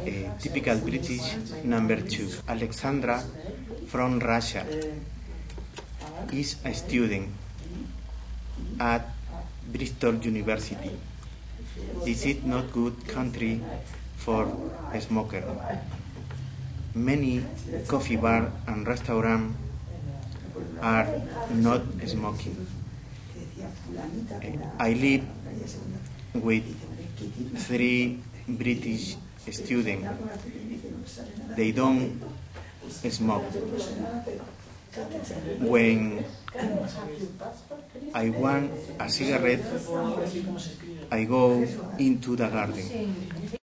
Eh, typical British number two. Alexandra from Russia is a student at Bristol University. Is not good country for a smoker. Many coffee bar and restaurant are not smoking. Eh, I live with three British students. They don't smoke. When I want a cigarette, I go into the garden.